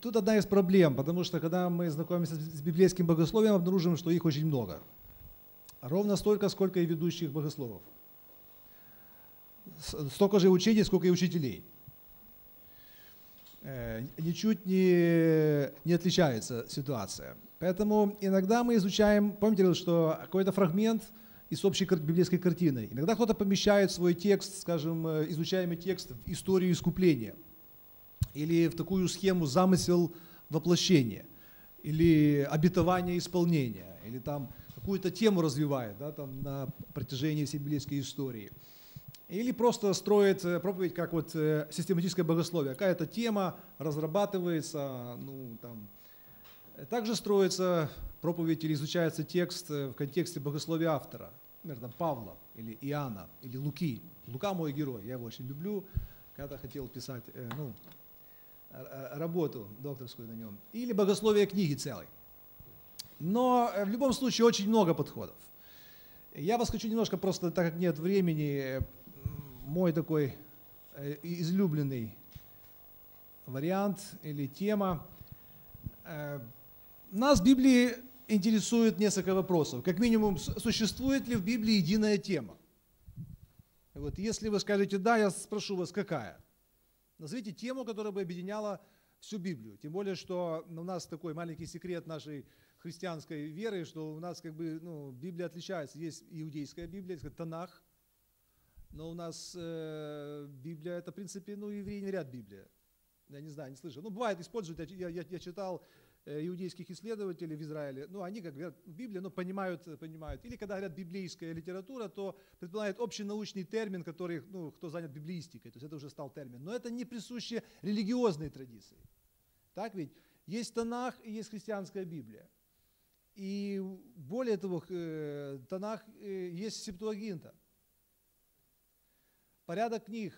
Тут одна из проблем, потому что когда мы знакомимся с библейским богословием, обнаружим, что их очень много. Ровно столько, сколько и ведущих богословов. Столько же учений, сколько и учителей. Э, ничуть не, не отличается ситуация. Поэтому иногда мы изучаем, помните, что какой-то фрагмент из общей библейской картины. Иногда кто-то помещает свой текст, скажем, э, изучаемый текст в историю искупления – или в такую схему замысел воплощения, или обетование исполнения, или там какую-то тему развивает да, там, на протяжении всей библейской истории. Или просто строит э, проповедь как вот э, систематическое богословие. Какая-то тема разрабатывается, ну, там. Также строится проповедь или изучается текст э, в контексте богословия автора. Например, там Павла или Иоанна или Луки. Лука мой герой, я его очень люблю. Когда хотел писать, ну, работу докторскую на нем, или богословие книги целой. Но э, в любом случае очень много подходов. Я вас хочу немножко просто, так как нет времени, мой такой э, излюбленный вариант или тема. Э, нас в Библии интересует несколько вопросов. Как минимум, существует ли в Библии единая тема? Вот если вы скажете «да», я спрошу вас, какая? Назовите тему, которая бы объединяла всю Библию. Тем более, что у нас такой маленький секрет нашей христианской веры, что у нас как бы ну, Библия отличается. Есть иудейская Библия, есть Танах, но у нас э, Библия это, в принципе, ну, евреи не ряд Библия. Я не знаю, не слышал. Ну, бывает, используют, я, я, я читал иудейских исследователей в Израиле, ну, они, как говорят, Библия, ну, понимают, понимают. Или когда говорят библейская литература, то предполагает общенаучный термин, который, ну, кто занят библеистикой, то есть это уже стал термин. Но это не присуще религиозной традиции. Так ведь? Есть Танах и есть христианская Библия. И более того, э, Танах э, есть Септуагинта. Порядок книг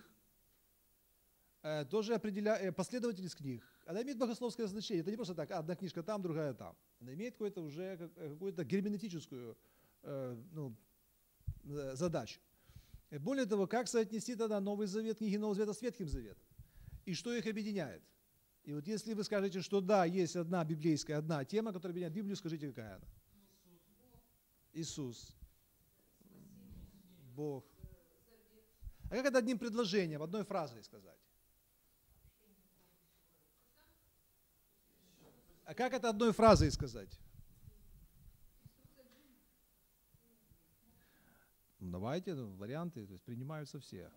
тоже определяет, последовательность книг она имеет богословское значение. Это не просто так, одна книжка там, другая там. Она имеет какую-то уже э, какую-то герменевтическую э, ну, э, задачу. И более того, как соотнести тогда Новый Завет, книги Нового Завета с Ветхим Заветом? И что их объединяет? И вот если вы скажете, что да, есть одна библейская, одна тема, которая объединяет Библию, скажите, какая она? Иисус. Бог. А как это одним предложением, одной фразой сказать? А как это одной фразой сказать? Ну, давайте, ну, варианты, то есть принимаются все.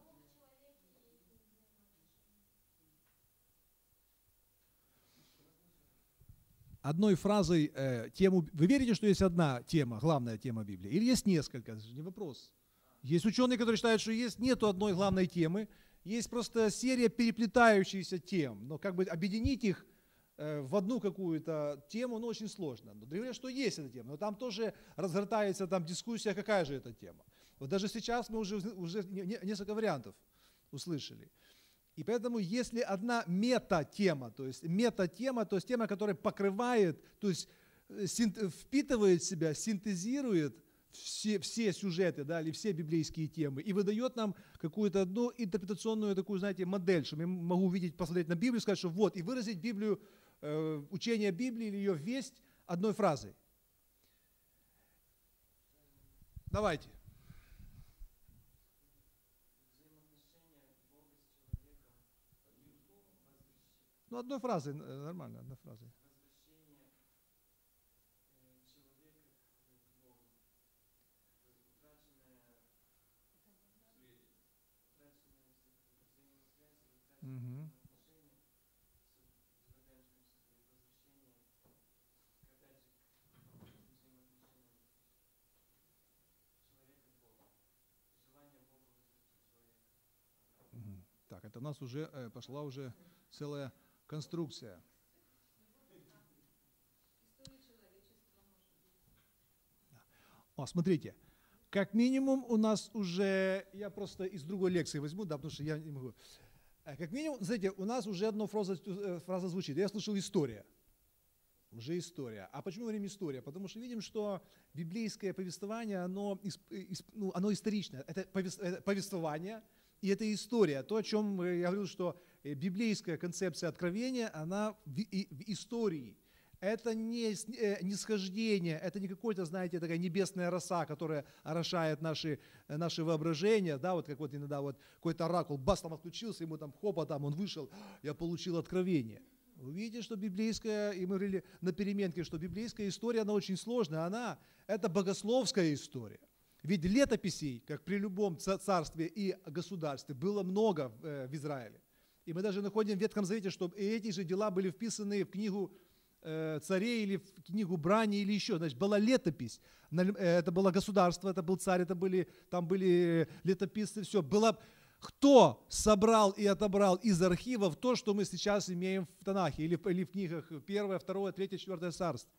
Одной фразой э, тему... Вы верите, что есть одна тема, главная тема Библии? Или есть несколько? Это же не вопрос. Есть ученые, которые считают, что есть нету одной главной темы, есть просто серия переплетающихся тем, но как бы объединить их в одну какую-то тему, ну, очень сложно. Но говорят, что есть эта тема, но там тоже разгортается там дискуссия, какая же эта тема. Вот даже сейчас мы уже, уже несколько вариантов услышали. И поэтому, если одна мета-тема, то есть мета-тема, то есть тема, которая покрывает, то есть э, впитывает в себя, синтезирует все, все сюжеты, да, или все библейские темы, и выдает нам какую-то одну интерпретационную такую, знаете, модель, что я могу увидеть, посмотреть на Библию сказать, что вот, и выразить Библию Э, учение Библии или ее весть одной фразой. Давайте. Ну, одной фразой, э, нормально, одной фразой. Угу. Это у нас уже э, пошла уже целая конструкция. О, смотрите, как минимум у нас уже, я просто из другой лекции возьму, да, потому что я не могу. Э, как минимум, знаете, у нас уже одна фраза, э, фраза звучит. Я слышал история. Уже история. А почему говорим история? Потому что видим, что библейское повествование, оно, ну, оно историчное. Это повествование, и это история. То, о чем я говорил, что э, библейская концепция откровения, она в, и, в истории. Это не э, нисхождение, это не какой-то, знаете, такая небесная роса, которая орошает наши, э, наши воображения, да, вот как вот иногда вот какой-то оракул, бас там отключился, ему там хопа, там он вышел, я получил откровение. Вы видите, что библейская, и мы говорили на переменке, что библейская история, она очень сложная, она, это богословская история. Ведь летописей, как при любом царстве и государстве, было много в э, Израиле. И мы даже находим в Ветхом Завете, что эти же дела были вписаны в книгу э, царей или в книгу брани или еще. Значит, была летопись. Э, это было государство, это был царь, это были, там были летописцы, все. Было, кто собрал и отобрал из архивов то, что мы сейчас имеем в Танахе или, или в книгах первое, второе, третье, четвертое царство.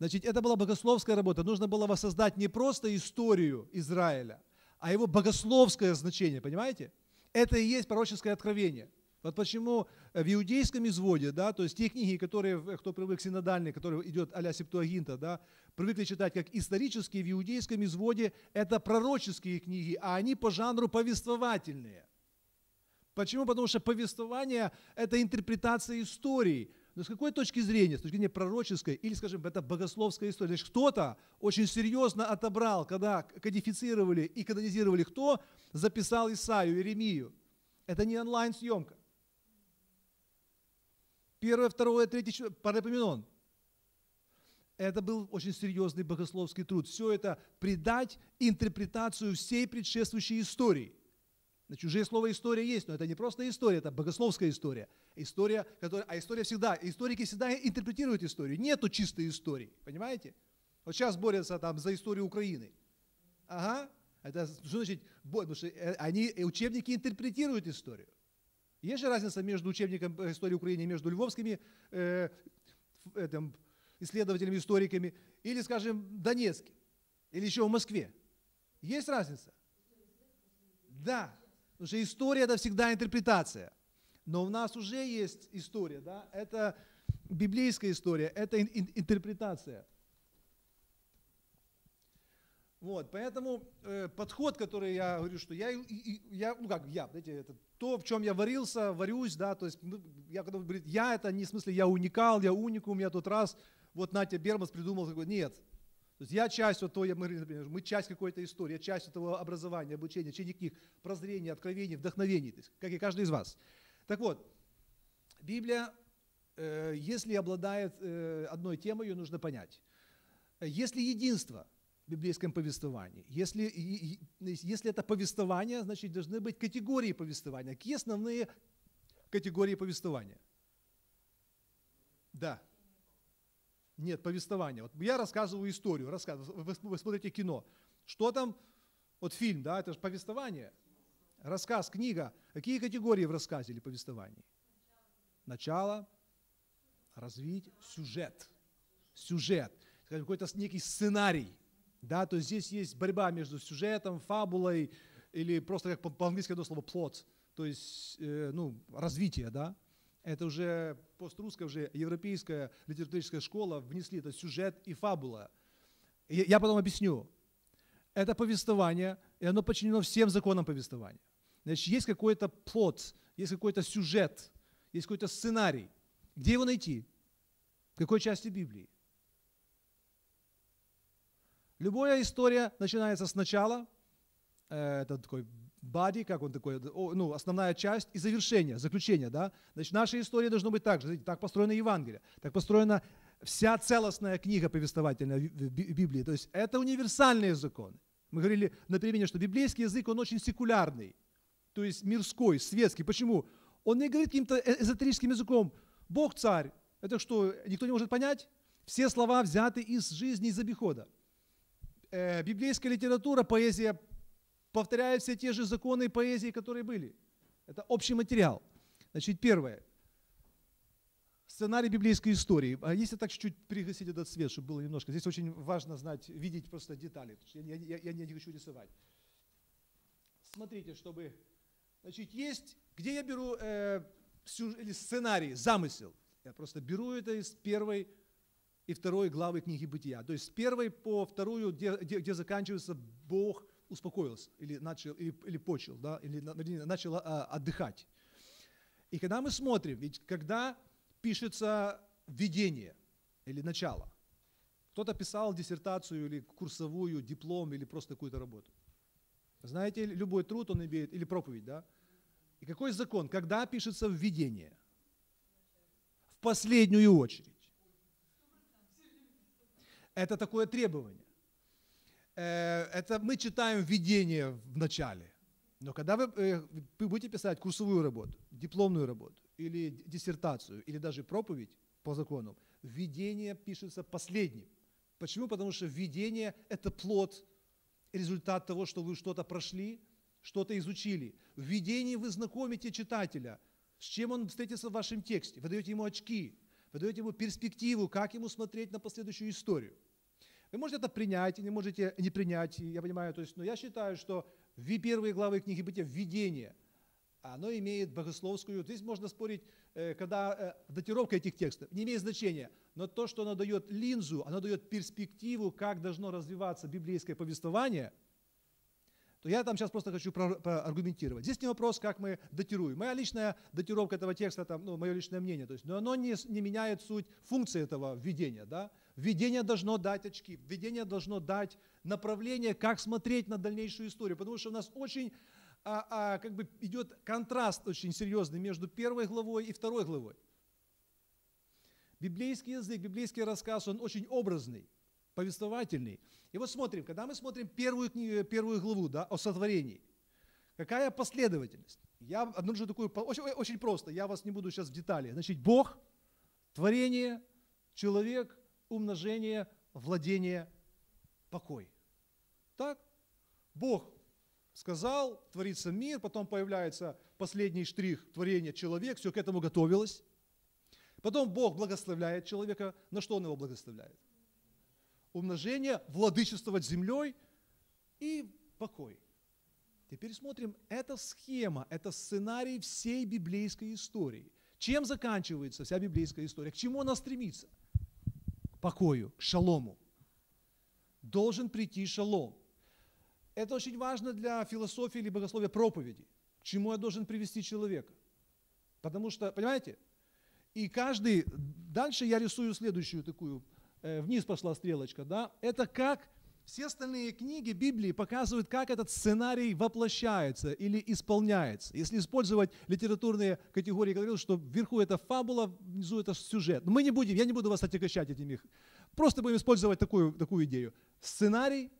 Значит, это была богословская работа. Нужно было воссоздать не просто историю Израиля, а его богословское значение, понимаете? Это и есть пророческое откровение. Вот почему в иудейском изводе, да, то есть те книги, которые, кто привык синодальные, которые идет а-ля Септуагинта, да, привыкли читать как исторические, в иудейском изводе это пророческие книги, а они по жанру повествовательные. Почему? Потому что повествование – это интерпретация истории. Но с какой точки зрения? С точки зрения пророческой или, скажем, это богословская история. Значит, кто-то очень серьезно отобрал, когда кодифицировали и канонизировали, кто записал Исаию, Иеремию. Это не онлайн-съемка. Первое, второе, третье, Парапоменон. Это был очень серьезный богословский труд. Все это придать интерпретацию всей предшествующей истории. Значит, уже слово история есть, но это не просто история, это богословская история. История, которая, а история всегда, историки всегда интерпретируют историю. Нету чистой истории, понимаете? Вот сейчас борются там за историю Украины. Ага, это что значит, потому что э, они, э, учебники интерпретируют историю. Есть же разница между учебником истории Украины, между львовскими э, этим, исследователями, историками, или, скажем, Донецким, или еще в Москве. Есть разница? Да, Потому что история – это всегда интерпретация. Но у нас уже есть история, да? Это библейская история, это интерпретация. Вот, поэтому э, подход, который я говорю, что я, я ну как я, знаете, это то, в чем я варился, варюсь, да, то есть ну, я когда говорит, я это не в смысле я уникал, я уникум, я тот раз, вот Натя Бермас придумал, такой, нет, то есть я часть вот той, мы, мы часть какой-то истории, я часть этого образования, обучения, чтения книг, прозрения, откровений, вдохновений, есть, как и каждый из вас. Так вот, Библия, э, если обладает э, одной темой, ее нужно понять. Если единство в библейском повествовании, если, если это повествование, значит, должны быть категории повествования. Какие основные категории повествования? Да. Нет, повествование. Вот я рассказываю историю, рассказываю. Вы, смотрите кино. Что там? Вот фильм, да, это же повествование. Рассказ, книга. Какие категории в рассказе или повествовании? Начало, развитие, сюжет. Сюжет. Какой-то некий сценарий. Да, то есть здесь есть борьба между сюжетом, фабулой, или просто как по-английски одно слово plot, то есть э, ну, развитие, да. Это уже пострусская, уже европейская литературическая школа внесли это сюжет и фабула. Я потом объясню. Это повествование, и оно подчинено всем законам повествования. Значит, есть какой-то плод, есть какой-то сюжет, есть какой-то сценарий. Где его найти? В какой части Библии? Любая история начинается сначала, э, это такой body, как он такой, ну, основная часть и завершение, заключение, да. Значит, наша история должна быть так же, так построена Евангелие, так построена вся целостная книга повествовательная в Библии. То есть это универсальные законы. Мы говорили на примере, что библейский язык, он очень секулярный, то есть мирской, светский. Почему? Он не говорит каким-то э, эзотерическим языком. Бог царь. Это что, никто не может понять? Все слова взяты из жизни, из обихода. Э, библейская литература, поэзия повторяет все те же законы и поэзии, которые были. Это общий материал. Значит, первое. Сценарий библейской истории. А если так чуть-чуть пригласить этот свет, чтобы было немножко. Здесь очень важно знать, видеть просто детали. Я, я, я не хочу рисовать. Смотрите, чтобы... Значит, есть... Где я беру э, сюж, или сценарий, замысел? Я просто беру это из первой и второй главы книги Бытия. То есть с первой по вторую, где, где, где заканчивается Бог успокоился или начал или, или почел, да, или начал а, отдыхать. И когда мы смотрим, ведь когда пишется введение или начало, кто-то писал диссертацию или курсовую, диплом или просто какую-то работу. Знаете, любой труд он имеет, или проповедь, да? И какой закон? Когда пишется введение? В последнюю очередь. Это такое требование. Э, это мы читаем введение в начале. Но когда э, вы будете писать курсовую работу, дипломную работу, или диссертацию, или даже проповедь по закону, введение пишется последним. Почему? Потому что введение – это плод, результат того, что вы что-то прошли, что-то изучили. В введении вы знакомите читателя, с чем он встретится в вашем тексте. Вы даете ему очки, вы даете ему перспективу, как ему смотреть на последующую историю. Вы можете это принять, или можете не принять, я понимаю, то есть, но я считаю, что в первые главы книги Бытия, введение, оно имеет богословскую, здесь можно спорить, э, когда э, датировка этих текстов, не имеет значения, но то, что оно дает линзу, оно дает перспективу, как должно развиваться библейское повествование – то я там сейчас просто хочу аргументировать. Здесь не вопрос, как мы датируем. Моя личная датировка этого текста, там, ну, мое личное мнение, то есть, но оно не, не меняет суть функции этого введения. Да? Введение должно дать очки, введение должно дать направление, как смотреть на дальнейшую историю, потому что у нас очень а, а, как бы идет контраст очень серьезный между первой главой и второй главой. Библейский язык, библейский рассказ, он очень образный повествовательный. И вот смотрим, когда мы смотрим первую, книгу, первую главу да, о сотворении, какая последовательность? Я обнаружил такую, очень, очень просто, я вас не буду сейчас в детали. Значит, Бог, творение, человек, умножение, владение, покой. Так? Бог сказал, творится мир, потом появляется последний штрих творения человек, все к этому готовилось. Потом Бог благословляет человека. На что Он его благословляет? умножение, владычествовать землей и покой. Теперь смотрим, это схема, это сценарий всей библейской истории. Чем заканчивается вся библейская история? К чему она стремится? Покою, к шалому. Должен прийти шалом. Это очень важно для философии или богословия проповеди. К чему я должен привести человека? Потому что, понимаете, и каждый, дальше я рисую следующую такую Э, вниз пошла стрелочка, да, это как все остальные книги Библии показывают, как этот сценарий воплощается или исполняется. Если использовать литературные категории, говорил, что вверху это фабула, внизу это сюжет. Но мы не будем, я не буду вас отягощать этими. Просто будем использовать такую, такую идею. Сценарий,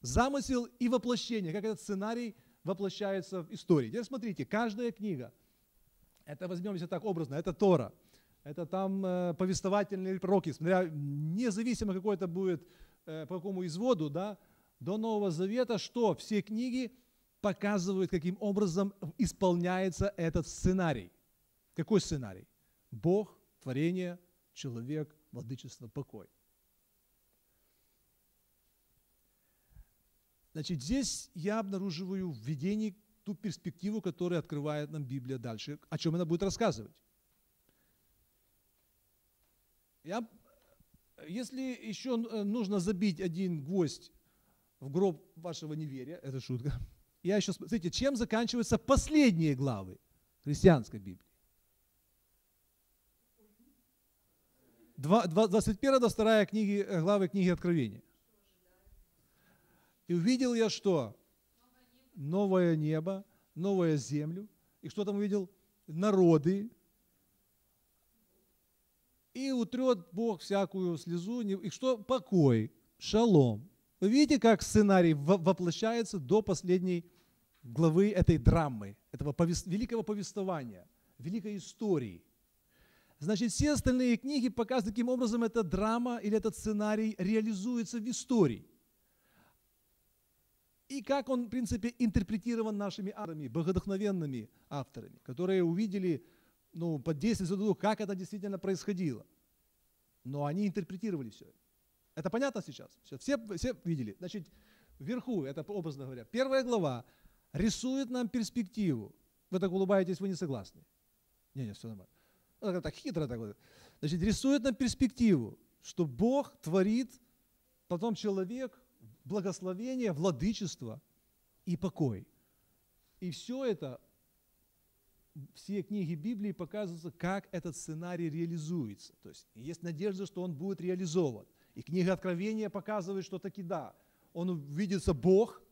замысел и воплощение, как этот сценарий воплощается в истории. Теперь смотрите, каждая книга, это возьмем, если так образно, это Тора – это там э, повествовательные пророки, смотря независимо какой это будет, э, по какому изводу, да, до Нового Завета, что все книги показывают, каким образом исполняется этот сценарий. Какой сценарий? Бог, творение, человек, владычество, покой. Значит, здесь я обнаруживаю в видении ту перспективу, которую открывает нам Библия дальше, о чем она будет рассказывать. Я, если еще э, нужно забить один гвоздь в гроб вашего неверия, это шутка, я еще, смотрите, чем заканчиваются последние главы христианской Библии? 21-22 книги, э, главы книги Откровения. И увидел я что? Новое небо, новую землю. И что там увидел? Народы, и утрет Бог всякую слезу. И что? Покой, шалом. Вы видите, как сценарий воплощается до последней главы этой драмы, этого повест... великого повествования, великой истории. Значит, все остальные книги показывают, каким образом эта драма или этот сценарий реализуется в истории. И как он, в принципе, интерпретирован нашими авторами, богодохновенными авторами, которые увидели ну, под действием Святого как это действительно происходило. Но они интерпретировали все. Это понятно сейчас? Все, все, все видели. Значит, вверху, это образно говоря, первая глава рисует нам перспективу. Вы так улыбаетесь, вы не согласны. Не, не, все нормально. Ну, так хитро так вот. Значит, рисует нам перспективу, что Бог творит, потом человек, благословение, владычество и покой. И все это все книги Библии показываются, как этот сценарий реализуется. То есть есть надежда, что он будет реализован. И книга Откровения показывает, что таки да, он видится Бог,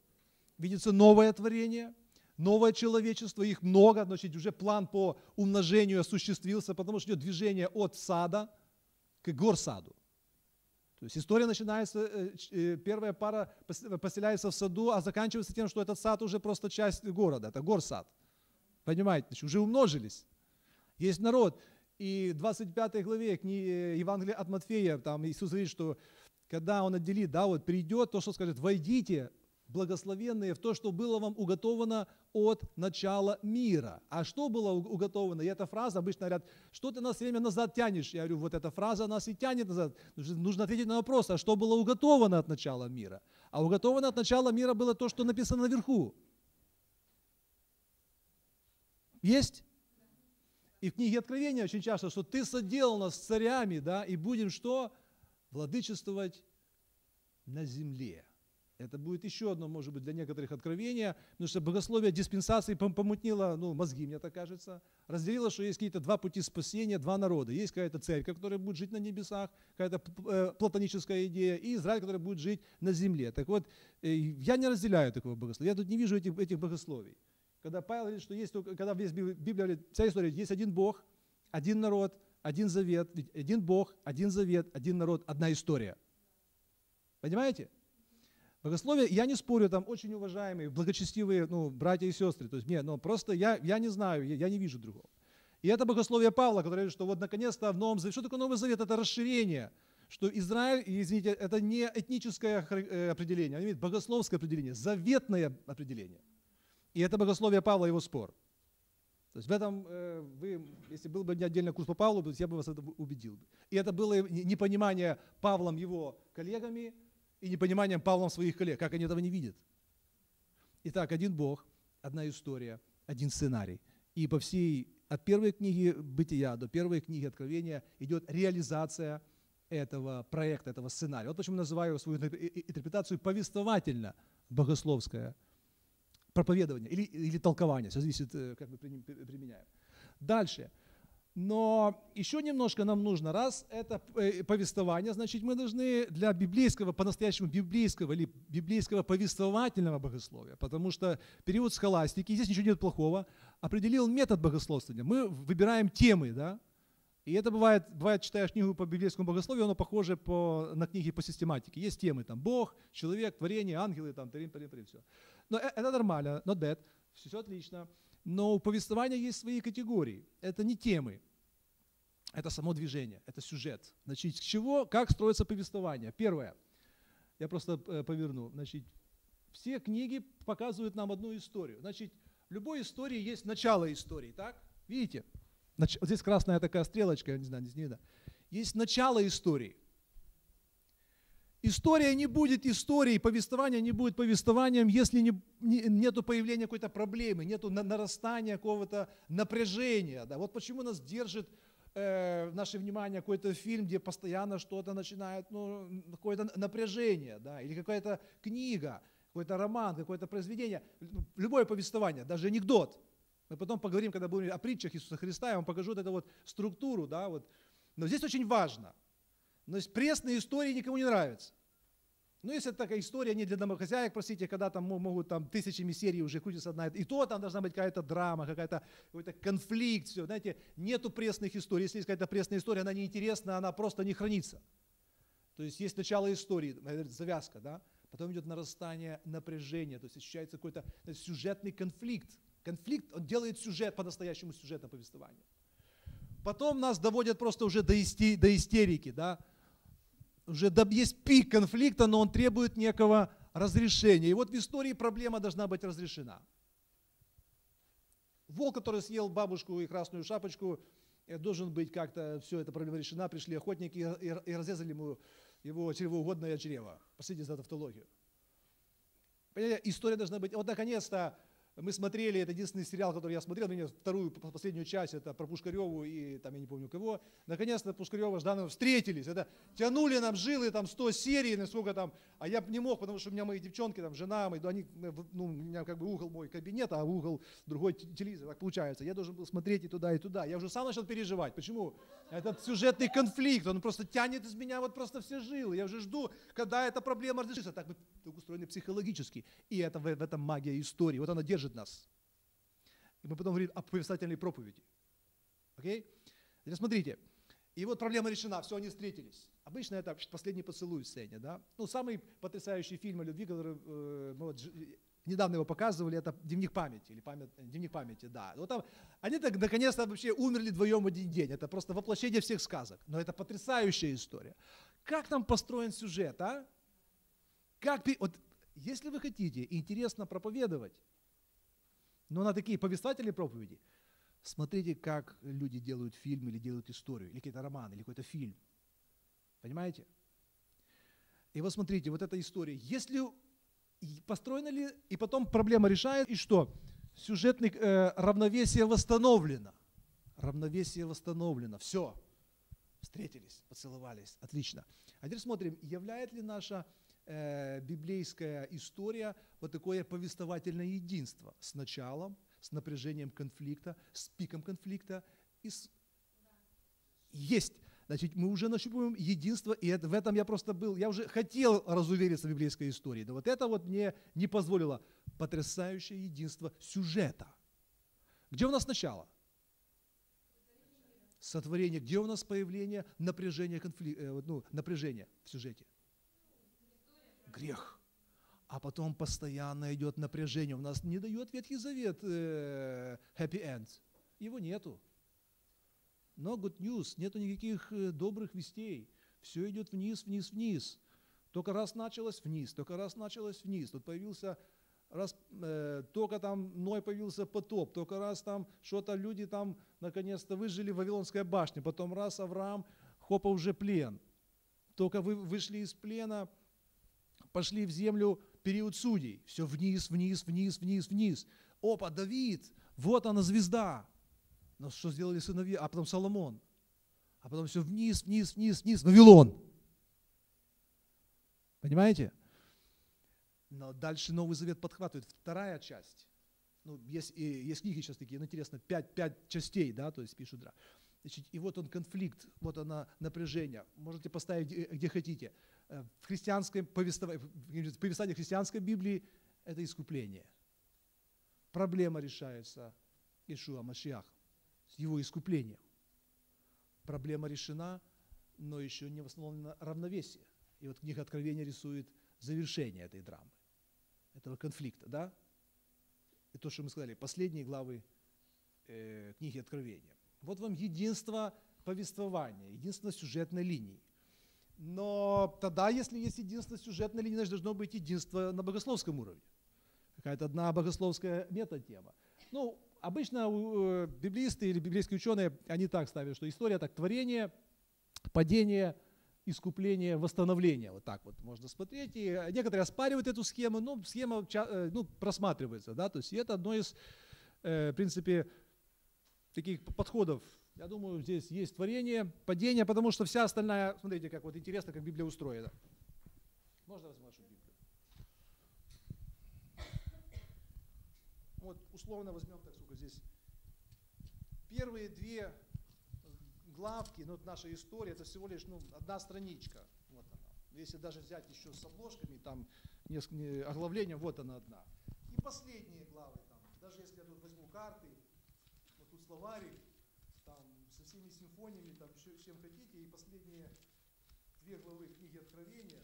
видится новое творение, новое человечество, их много, значит, уже план по умножению осуществился, потому что идет движение от сада к горсаду. То есть история начинается, э, э, первая пара поселяется в саду, а заканчивается тем, что этот сад уже просто часть города, это горсад. Понимаете, значит, уже умножились. Есть народ. И в 25 главе книги э, Евангелия от Матфея, там Иисус говорит, что когда Он отделит, да, вот придет, то, что скажет, войдите благословенные в то, что было вам уготовано от начала мира. А что было уготовано? И эта фраза, обычно говорят, что ты нас время назад тянешь? Я говорю, вот эта фраза нас и тянет назад. Нужно ответить на вопрос, а что было уготовано от начала мира? А уготовано от начала мира было то, что написано наверху. Есть? И в книге Откровения очень часто, что ты соделал нас царями, да, и будем что? Владычествовать на земле. Это будет еще одно, может быть, для некоторых откровения, потому что богословие диспенсации помутнило, ну, мозги, мне так кажется, разделило, что есть какие-то два пути спасения, два народа. Есть какая-то церковь, которая будет жить на небесах, какая-то э, платоническая идея, и Израиль, который будет жить на земле. Так вот, э, я не разделяю такого богословия, я тут не вижу этих, этих богословий. Когда Павел говорит, что есть, когда весь Библия говорит, вся история, есть один Бог, один народ, один завет, один Бог, один завет, один народ, одна история. Понимаете? Богословие, я не спорю, там очень уважаемые, благочестивые ну, братья и сестры. То есть нет, но просто я, я не знаю, я, я не вижу другого. И это богословие Павла, которое говорит, что вот наконец-то в Новом Завете, что такое Новый Завет? Это расширение, что Израиль, извините, это не этническое э, определение, оно имеет богословское определение, заветное определение. И это богословие Павла, его спор. То есть в этом э, вы, если был бы не отдельный курс по Павлу, я бы вас это убедил. И это было непонимание Павлом его коллегами, и непониманием Павлом своих коллег, как они этого не видят. Итак, один Бог, одна история, один сценарий. И по всей, от первой книги Бытия до первой книги Откровения идет реализация этого проекта, этого сценария. Вот почему называю свою интерпретацию повествовательно богословское проповедование или, или толкование, все зависит, э, как мы применяем. Дальше. Но еще немножко нам нужно, раз это э, повествование, значит, мы должны для библейского, по-настоящему библейского или библейского повествовательного богословия, потому что период схоластики, здесь ничего нет плохого, определил метод богословствования. Мы выбираем темы, да, и это бывает, бывает, читаешь книгу по библейскому богословию, оно похоже по, на книги по систематике. Есть темы, там, Бог, человек, творение, ангелы, там, тарим, тарим, тарим, все. Но э, это нормально, not bad, все, отлично. Но у повествования есть свои категории. Это не темы, это само движение, это сюжет. Значит, с чего, как строится повествование? Первое, я просто э, поверну. Значит, все книги показывают нам одну историю. Значит, в любой истории есть начало истории, так? Видите? Вот здесь красная такая стрелочка, я не знаю, не видно. Есть начало истории. История не будет историей, повествование не будет повествованием, если не, не, нету появления какой-то проблемы, нету нарастания какого-то напряжения. Да? Вот почему нас держит э, наше внимание какой-то фильм, где постоянно что-то начинает, ну, какое-то напряжение, да, или какая-то книга, какой-то роман, какое-то произведение, любое повествование, даже анекдот. Мы потом поговорим, когда будем о притчах Иисуса Христа, я вам покажу вот эту вот структуру, да, вот. Но здесь очень важно. Но есть пресные истории никому не нравятся. Ну, если это такая история не для домохозяек, простите, когда там могут там тысячами серий уже крутиться одна, и то там должна быть какая-то драма, какая-то, какой-то конфликт, все, знаете, нету пресных историй. Если есть какая-то пресная история, она неинтересна, она просто не хранится. То есть есть начало истории, завязка, да, потом идет нарастание напряжения, то есть ощущается какой-то сюжетный конфликт. Конфликт, он делает сюжет, по-настоящему сюжетное повествование. Потом нас доводят просто уже до, истерики, да, уже есть пик конфликта, но он требует некого разрешения. И вот в истории проблема должна быть разрешена. Волк, который съел бабушку и красную шапочку, э, должен быть как-то, все, эта проблема решена, пришли охотники и, разрезали ему его чревоугодное чрево. Посмотрите за тавтологию. Понимаете, история должна быть, вот наконец-то мы смотрели, это единственный сериал, который я смотрел, мне вторую, последнюю часть, это про Пушкареву и там я не помню кого. Наконец-то Пушкарева с Ждановым встретились. Это тянули нам жилы, там 100 серий, насколько там, а я не мог, потому что у меня мои девчонки, там жена, мои, они, ну, у меня как бы угол мой кабинет, а угол другой телевизор, так получается. Я должен был смотреть и туда, и туда. Я уже сам начал переживать. Почему? Этот сюжетный конфликт, он просто тянет из меня вот просто все жилы. Я уже жду, когда эта проблема разрешится. Так мы устроены психологически. И это в этом магия истории. Вот она держит нас. И мы потом говорим о повествовательной проповеди. Окей? Теперь смотрите. И вот проблема решена, все, они встретились. Обычно это последний поцелуй в сцене, да? Ну, самый потрясающий фильм о любви, который э, мы вот недавно его показывали, это «Дневник памяти», или память, «Дневник памяти», да. Вот там, они так наконец-то вообще умерли вдвоем один день. Это просто воплощение всех сказок. Но это потрясающая история. Как там построен сюжет, а? Как, вот, если вы хотите интересно проповедовать, но на такие повествовательные проповеди, смотрите, как люди делают фильм или делают историю, или какой-то роман, или какой-то фильм. Понимаете? И вот смотрите, вот эта история. Если построена ли, и потом проблема решает, и что? Сюжетное э, равновесие восстановлено. Равновесие восстановлено. Все. Встретились, поцеловались. Отлично. А теперь смотрим, являет ли наша э, библейская история вот такое повествовательное единство с началом, с напряжением конфликта, с пиком конфликта и с... Есть. Значит, мы уже нащупываем единство, и это, в этом я просто был, я уже хотел разувериться в библейской истории, но вот это вот мне не позволило. Потрясающее единство сюжета. Где у нас начало? Сотворение. Где у нас появление напряжения, конфликта, э, ну, напряжения в сюжете? Грех. А потом постоянно идет напряжение. У нас не дает Ветхий Завет э, happy end. Его нету. Но good news, нету никаких э, добрых вестей. Все идет вниз, вниз, вниз. Только раз началось вниз, только раз началось вниз. Тут появился раз э, только там Ной появился потоп, только раз там что-то люди там наконец-то выжили в Вавилонской башне, потом раз Авраам, хопа уже плен. Только вы вышли из плена, пошли в землю период судей. Все вниз, вниз, вниз, вниз, вниз. Опа, Давид, вот она звезда. Но что сделали сыновья? А потом Соломон. А потом все вниз, вниз, вниз, вниз. Вавилон. Понимаете? Но дальше Новый Завет подхватывает. Вторая часть. Ну, есть, есть книги сейчас такие, ну, интересно, пять, пять частей, да, то есть пишут. Значит, и вот он конфликт, вот оно напряжение. Можете поставить где, где хотите. Э, в христианском повествовании, в повествовании христианской Библии это искупление. Проблема решается Ишуа Машиах с его искуплением. Проблема решена, но еще не восстановлено равновесие. И вот книга Откровения рисует завершение этой драмы, этого конфликта, да? И то, что мы сказали, последние главы э, книги Откровения. Вот вам единство повествования, единство сюжетной линии. Но тогда, если есть единство сюжетной линии, значит, должно быть единство на богословском уровне. Какая-то одна богословская метатема. Ну, обычно э, библисты или библейские ученые, они так ставят, что история так творение, падение, искупление, восстановление. Вот так вот можно смотреть. И некоторые оспаривают эту схему, но схема э, ну, просматривается. Да? То есть это одно из, э, в принципе, таких подходов. Я думаю, здесь есть творение, падение, потому что вся остальная, смотрите, как вот интересно, как Библия устроена. Можно возьму вашу Библию? Вот условно возьмем, так сколько здесь. Первые две главки, ну, наша история, это всего лишь ну, одна страничка. Вот она. Если даже взять еще с обложками, там несколько оглавления, вот она одна. И последние главы, там, даже если я тут возьму карты, словарик, там, со всеми симфониями, там, еще чем хотите, и последние две главы книги Откровения,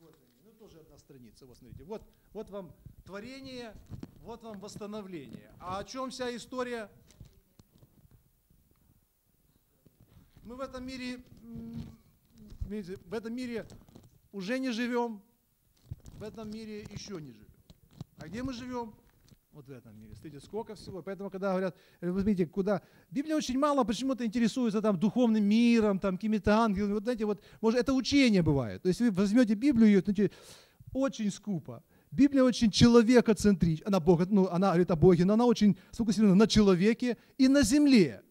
вот они, ну тоже одна страница, вот смотрите, вот, вот вам творение, вот вам восстановление. А о чем вся история? Мы в этом мире, в этом мире уже не живем, в этом мире еще не живем. А где мы живем? Вот в этом мире. Смотрите, сколько всего. Поэтому, когда говорят, э, смотрите, куда... Библия очень мало почему-то интересуется там духовным миром, там какими-то ангелами. Вот знаете, вот, может, это учение бывает. То есть вы возьмете Библию, ее, знаете, очень скупо. Библия очень человекоцентрична, она, Бога, ну, она говорит о Боге, но она очень сфокусирована на человеке и на земле.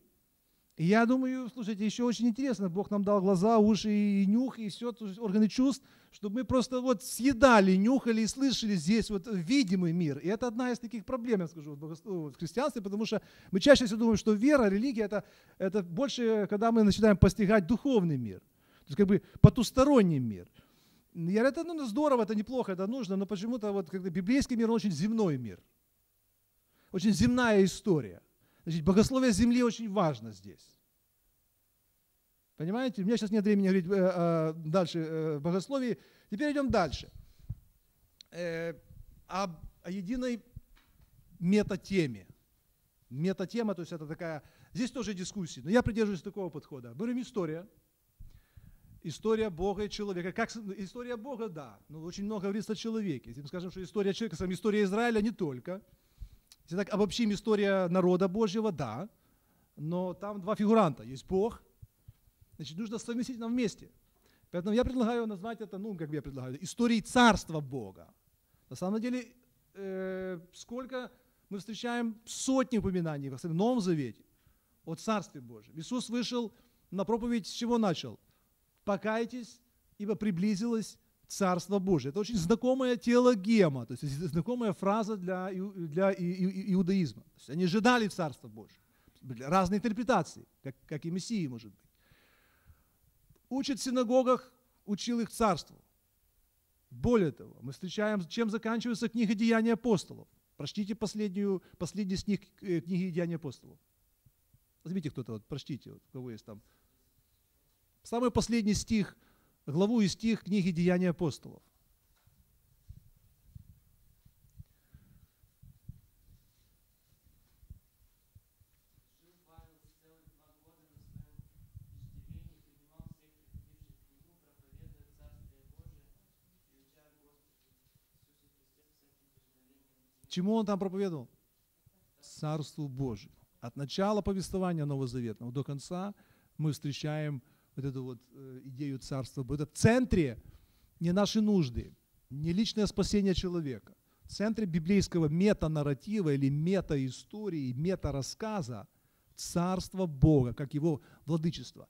И я думаю, слушайте, еще очень интересно, Бог нам дал глаза, уши и нюх, и все, органы чувств, чтобы мы просто вот съедали, нюхали и слышали здесь вот видимый мир. И это одна из таких проблем, я скажу, в христианстве, потому что мы чаще всего думаем, что вера, религия это, это больше, когда мы начинаем постигать духовный мир, то есть как бы потусторонний мир. Я говорю, это ну, здорово, это неплохо, это нужно, но почему-то вот когда библейский мир, он очень земной мир. Очень земная история. Значит, богословие земли очень важно здесь. Понимаете? У меня сейчас нет времени говорить э, э, дальше э, богословии. Теперь идем дальше. Э, об, о единой метатеме. Метатема, то есть это такая... Здесь тоже дискуссии, но я придерживаюсь такого подхода. Говорим история. История Бога и человека. Как, история Бога, да, но очень много говорится о человеке. Если мы скажем, что история человека, сам история Израиля не только – если так обобщим история народа Божьего, да, но там два фигуранта. Есть Бог, значит, нужно совместить нам вместе. Поэтому я предлагаю назвать это, ну, как я предлагаю, историей царства Бога. На самом деле, э, сколько мы встречаем сотни упоминаний в Новом Завете о Царстве Божьем. Иисус вышел на проповедь, с чего начал? Покайтесь, ибо приблизилось Царство Божие. Это очень знакомая теологема, то есть знакомая фраза для, для иудаизма. То есть они ожидали Царства Божие. Разные интерпретации, как, как и Мессии, может быть. Учит в синагогах, учил их царству. Более того, мы встречаем, чем заканчивается книга Деяния апостолов. Прочтите последнюю, последний стих э, книги Деяния апостолов. Возьмите кто-то, вот, прочтите, вот, у кого есть там. Самый последний стих – главу и стих книги «Деяния апостолов». Чему он там проповедовал? Царству Божию. От начала повествования Новозаветного до конца мы встречаем вот эту вот э, идею Царства Божьего. В центре не наши нужды, не личное спасение человека. В центре библейского метанарратива или мета-истории, мета-рассказа Царство Бога, как его владычество.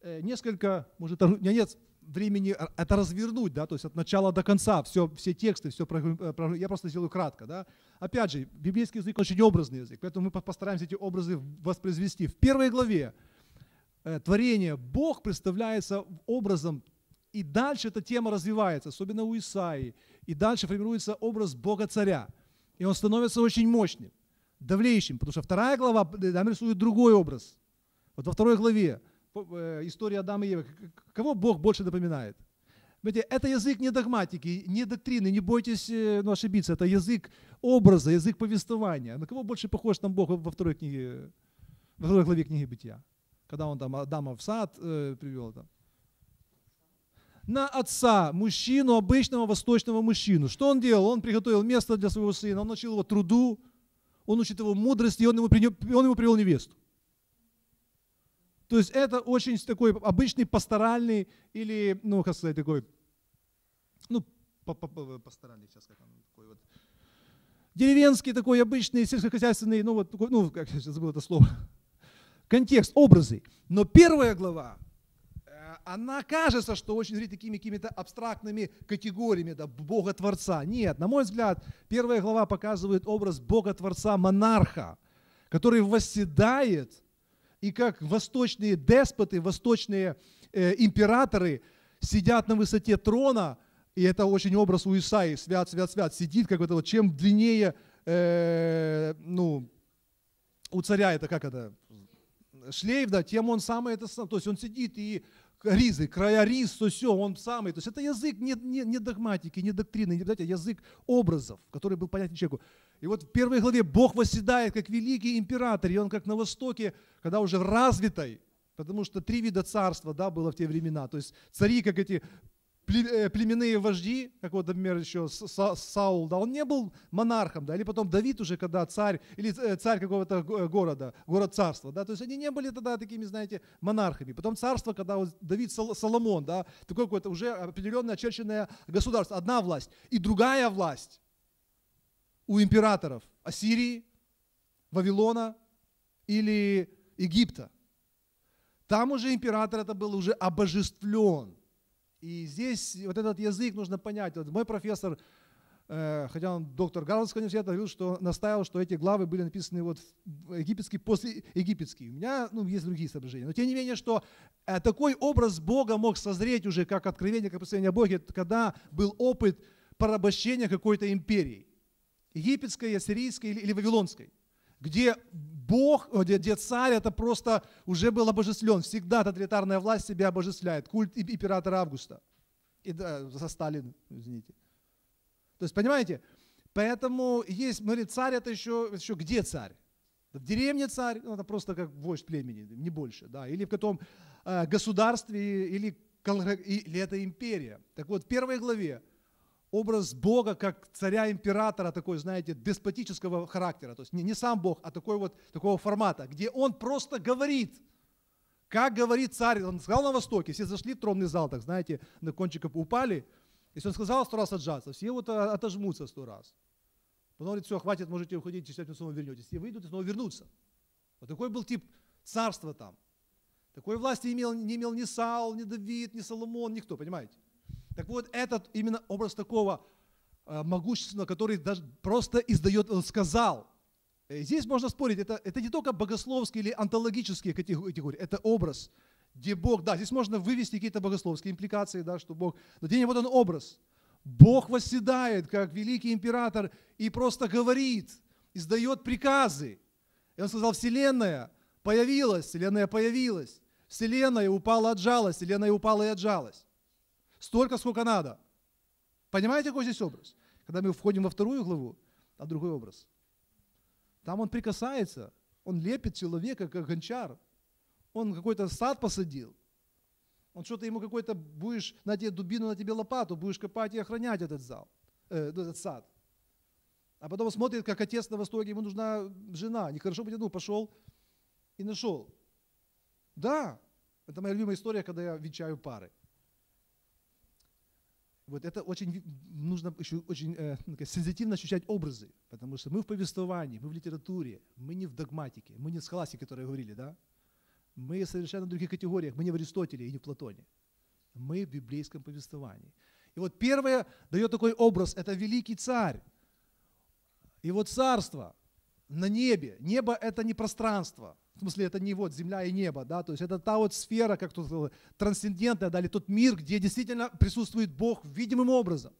Э, несколько, может, нет времени это развернуть, да, то есть от начала до конца, все, все тексты, все, э, я просто сделаю кратко, да. Опять же, библейский язык очень образный язык, поэтому мы постараемся эти образы воспроизвести. В первой главе Э, творения Бог представляется образом, и дальше эта тема развивается, особенно у Исаии, и дальше формируется образ Бога-царя. И он становится очень мощным, давлеющим, потому что вторая глава нам рисует другой образ. Вот во второй главе э, история Адама и Евы, кого Бог больше напоминает? Видите, это язык не догматики, не доктрины, не бойтесь э, ну, ошибиться, это язык образа, язык повествования. На кого больше похож там Бог во второй, книге, во второй главе книги Бытия? когда он там Адама в сад э, привел там. На отца, мужчину, обычного восточного мужчину. Что он делал? Он приготовил место для своего сына, он научил его труду, он учит его мудрости, и он ему, принес, он ему привел невесту. То есть это очень такой обычный пасторальный или, ну, как сказать, такой, ну, пасторальный сейчас как он такой вот, деревенский такой обычный сельскохозяйственный, ну, вот такой, ну, как я забыл это слово, контекст, образы. Но первая глава, э, она кажется, что очень говорит такими какими-то абстрактными категориями да, Бога-творца. Нет, на мой взгляд, первая глава показывает образ Бога-творца-монарха, который восседает, и как восточные деспоты, восточные э, императоры сидят на высоте трона, и это очень образ у Исаи, свят, свят, свят, сидит, как это вот, чем длиннее, э, ну, у царя это как это, шлейф, да, тем он самый это сам. То есть он сидит и ризы, края риз, то все, он самый. То есть это язык не, не, не догматики, не доктрины, не, знаете, язык образов, который был понятен человеку. И вот в первой главе Бог восседает как великий император, и он как на Востоке, когда уже в развитой, потому что три вида царства да, было в те времена. То есть цари, как эти Э, племенные вожди, как вот, например, еще Саул, да, он не был монархом, да, или потом Давид уже, когда царь, или царь какого-то города, город-царства, да, то есть они не были тогда такими, знаете, монархами. Потом царство, когда вот Давид Соломон, да, такое какое-то уже определенное очерченное государство, одна власть и другая власть, у императоров Ассирии, Вавилона или Египта. Там уже император это был уже обожествлен. И здесь вот этот язык нужно понять. Вот мой профессор, э, хотя он доктор Гарвардского университета, говорил, что настаивал, что эти главы были написаны вот египетский после египетский. У меня ну, есть другие соображения. Но тем не менее, что э, такой образ Бога мог созреть уже как откровение, как представление о Боге, когда был опыт порабощения какой-то империи. Египетской, ассирийской или, вавилонской где Бог, где, где царь, это просто уже был обожествлен. Всегда тоталитарная власть себя обожествляет. Культ императора Августа. И да, за Сталин, извините. То есть, понимаете, поэтому есть, смотри, царь это еще, еще где царь? В деревне царь, ну, это просто как вождь племени, не больше, да, или в каком э, государстве, или, или это империя. Так вот, в первой главе образ Бога как царя-императора, такой, знаете, деспотического характера. То есть не, не сам Бог, а такой вот, такого формата, где он просто говорит, как говорит царь. Он сказал на Востоке, все зашли в тронный зал, так знаете, на кончиков упали. Если он сказал сто раз отжаться, все вот отожмутся сто раз. Потом говорит, все, хватит, можете уходить, через пять снова вернетесь. Все выйдут и снова вернутся. Вот такой был тип царства там. Такой власти имел, не имел ни Саул, ни Давид, ни Соломон, никто, понимаете? Так вот, этот именно образ такого э, могущественного, который даже просто издает, он сказал. И здесь можно спорить, это, это не только богословские или онтологические категории, это образ, где Бог, да, здесь можно вывести какие-то богословские импликации, да, что Бог, но где вот он образ. Бог восседает, как великий император, и просто говорит, издает приказы. И он сказал, Вселенная появилась, Вселенная появилась. Вселенная упала, отжалась, Вселенная упала и отжалась. Столько, сколько надо. Понимаете, какой здесь образ? Когда мы входим во вторую главу, а другой образ. Там он прикасается, он лепит человека, как гончар. Он какой-то сад посадил. Он что-то ему какой-то, будешь на тебе дубину, на тебе лопату, будешь копать и охранять этот зал, э, этот сад. А потом смотрит, как отец на Востоке, ему нужна жена. Нехорошо бы, ну, пошел и нашел. Да, это моя любимая история, когда я венчаю пары. Вот это очень нужно еще очень э, ну, сенситивно ощущать образы, потому что мы в повествовании, мы в литературе, мы не в догматике, мы не в схоластике, которые говорили, да? Мы совершенно в других категориях, мы не в Аристотеле и не в Платоне. Мы в библейском повествовании. И вот первое дает такой образ, это великий царь. И вот царство на небе. Небо это не пространство, в смысле, это не вот земля и небо, да, то есть это та вот сфера, как тут сказал, трансцендентная, да, или тот мир, где действительно присутствует Бог видимым образом.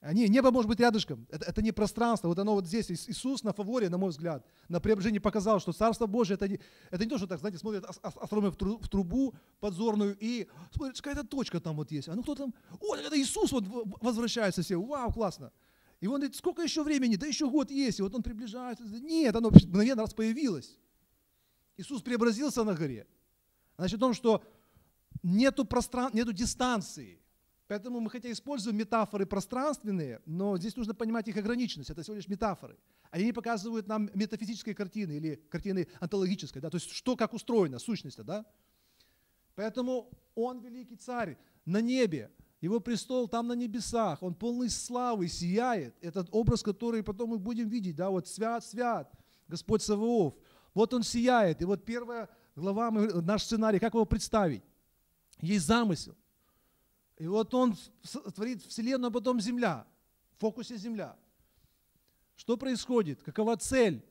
А не, небо может быть рядышком, это, это не пространство, вот оно вот здесь. Иисус на фаворе, на мой взгляд, на преображении показал, что Царство Божие, это не, это не то, что так, знаете, смотрят астрономы в трубу подзорную и смотрят, какая-то точка там вот есть. А ну кто там? О, это Иисус вот возвращается все, вау, классно. И он говорит, сколько еще времени? Да еще год есть. И вот он приближается. Нет, оно мгновенно раз появилось. Иисус преобразился на горе. Значит, в том, что нету, простран... нету дистанции. Поэтому мы хотя используем метафоры пространственные, но здесь нужно понимать их ограниченность. Это всего лишь метафоры. Они показывают нам метафизической картины или картины онтологической, да, то есть что как устроено, сущность, да. Поэтому Он великий царь на небе, его престол там на небесах, он полный славы, сияет. Этот образ, который потом мы будем видеть, да, вот свят, свят, Господь Саваоф. Вот он сияет. И вот первая глава, мы, наш сценарий, как его представить? Есть замысел. И вот он творит Вселенную, а потом Земля. В фокусе Земля. Что происходит? Какова цель?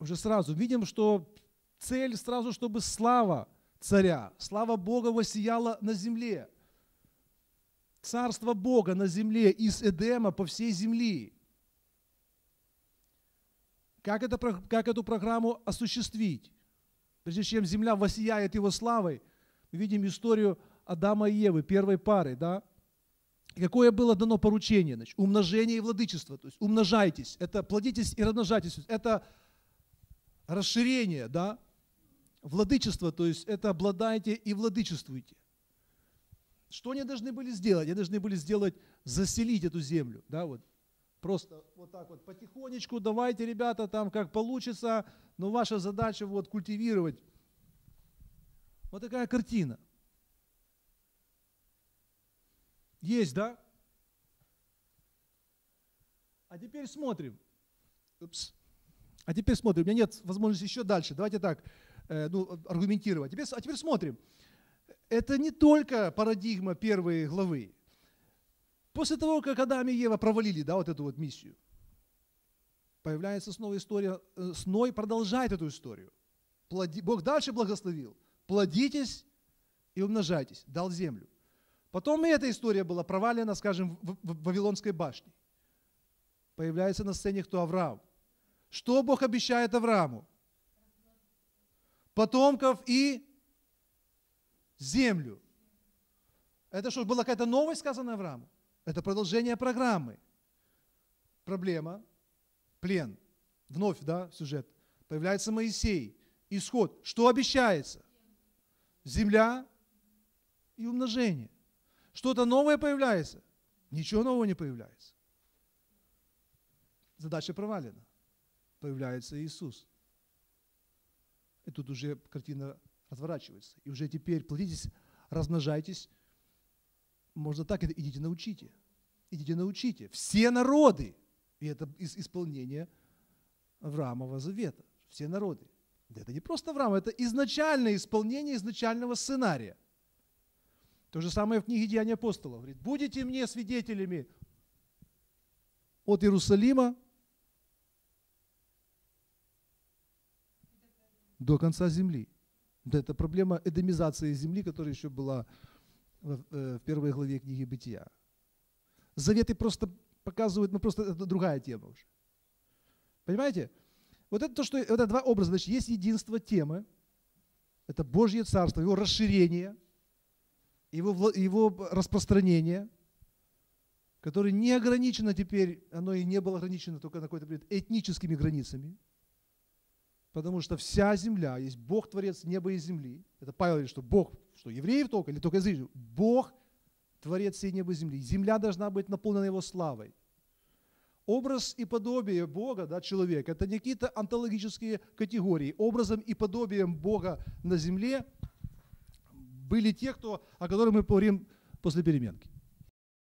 Уже сразу видим, что цель сразу, чтобы слава царя, слава Бога воссияла на земле. Царство Бога на земле из Эдема по всей земле. Как, это, как эту программу осуществить? Прежде чем земля воссияет его славой, мы видим историю Адама и Евы, первой пары, да? Какое было дано поручение? Значит, умножение и владычество. То есть умножайтесь, это плодитесь и размножайтесь. Это расширение, да? Владычество, то есть это обладайте и владычествуйте. Что они должны были сделать? Они должны были сделать, заселить эту землю. Да, вот. Просто вот так вот потихонечку, давайте, ребята, там как получится, но ваша задача вот культивировать. Вот такая картина. Есть, да? А теперь смотрим. Упс. А теперь смотрим. У меня нет возможности еще дальше. Давайте так, э, ну, аргументировать. Теперь, а теперь смотрим. Это не только парадигма первой главы. После того, как Адам и Ева провалили да, вот эту вот миссию, появляется снова история, э, Сной продолжает эту историю. Плоди, Бог дальше благословил. Плодитесь и умножайтесь, дал землю. Потом и эта история была провалена, скажем, в, в Вавилонской башне. Появляется на сцене кто? Авраам. Что Бог обещает Аврааму? Потомков и землю. Это что, была какая-то новость сказана Аврааму? Это продолжение программы. Проблема, плен. Вновь, да, сюжет. Появляется Моисей. Исход. Что обещается? Земля и умножение. Что-то новое появляется? Ничего нового не появляется. Задача провалена. Появляется Иисус. И тут уже картина разворачивается. И уже теперь плодитесь, размножайтесь. Можно так, идите научите. Идите научите. Все народы. И это из исполнения Авраамова завета. Все народы. Это не просто Авраам, это изначальное исполнение изначального сценария. То же самое в книге Деяния апостолов. Говорит, будете мне свидетелями от Иерусалима до конца земли. Это проблема эдемизации земли, которая еще была в, э, в первой главе книги Бытия. Заветы просто показывают, ну просто это другая тема уже. Понимаете? Вот это то, что это два образа. Значит, есть единство темы, это Божье Царство, его расширение, его, его распространение, которое не ограничено теперь, оно и не было ограничено только на какой-то этническими границами – Потому что вся земля, есть Бог, Творец неба и земли. Это Павел говорит, что Бог, что евреев только или только язычников. Бог, Творец всей неба и земли. Земля должна быть наполнена Его славой. Образ и подобие Бога, да, человека, это не какие-то онтологические категории. Образом и подобием Бога на земле были те, кто, о которых мы поговорим после переменки.